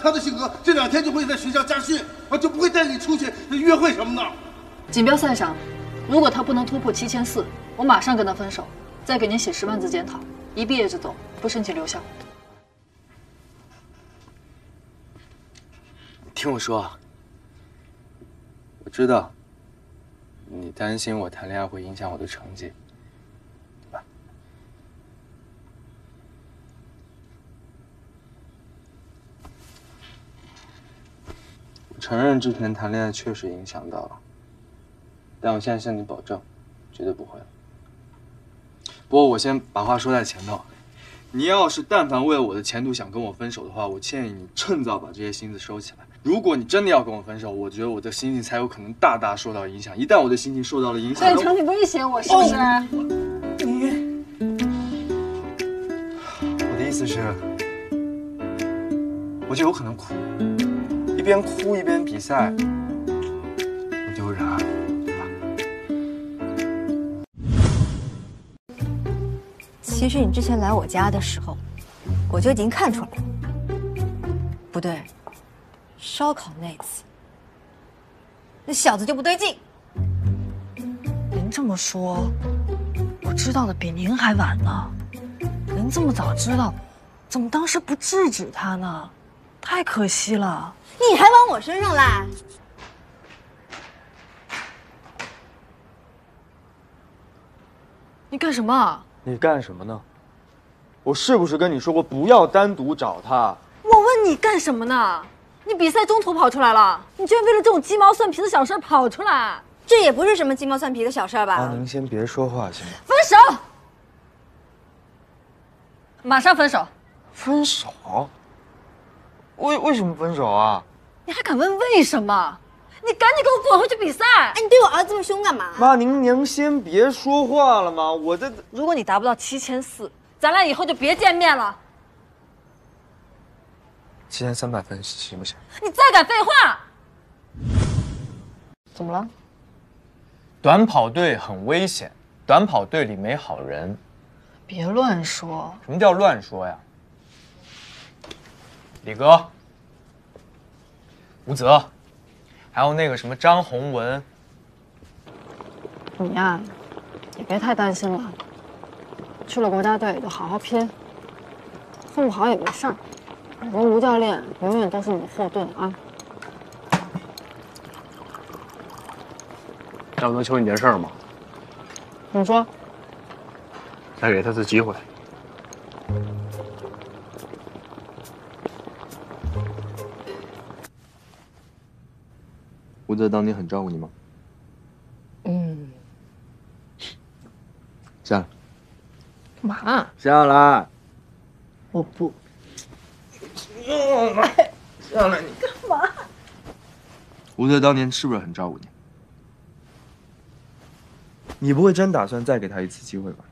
他的性格，这两天就会在学校家训，啊，就不会带你出去约会什么的。锦标赛上，如果他不能突破七千四，我马上跟他分手，再给您写十万字检讨，一毕业就走，不申请留校。听我说，我知道你担心我谈恋爱会影响我的成绩，对吧？我承认之前谈恋爱确实影响到了，但我现在向你保证，绝对不会了。不过我先把话说在前头，你要是但凡为了我的前途想跟我分手的话，我建议你趁早把这些心思收起来。如果你真的要跟我分手，我觉得我的心情才有可能大大受到影响。一旦我的心情受到了影响，在场你威胁我是不是？你，我的意思是，我就有可能哭，一边哭一边比赛，不丢人啊，其实你之前来我家的时候，我就已经看出来了，不对。烧烤那次，那小子就不对劲。您这么说，我知道的比您还晚呢。您这么早知道，怎么当时不制止他呢？太可惜了。你还往我身上赖？你干什么？你干什么呢？我是不是跟你说过不要单独找他？我问你干什么呢？你比赛中途跑出来了，你居然为了这种鸡毛蒜皮的小事跑出来，这也不是什么鸡毛蒜皮的小事吧？啊，您先别说话行吗？分手，马上分手！分手？为为什么分手啊？你还敢问为什么？你赶紧给我滚回去比赛！哎，你对我儿子这么凶干嘛？妈，您能先别说话了吗？我这……如果你达不到七千四，咱俩以后就别见面了。七千三百分行不行？你再敢废话！怎么了？短跑队很危险，短跑队里没好人。别乱说！什么叫乱说呀？李哥、吴泽，还有那个什么张宏文，你呀，也别太担心了。去了国家队就好好拼，混不好也没事儿。我跟吴教练永远都是你的后盾啊！那我能求你件事吗？你说。再给他次机会。吴泽当年很照顾你吗？嗯。下来。干嘛？下来。我不。下来，你干嘛？吴泽当年是不是很照顾你？你不会真打算再给他一次机会吧？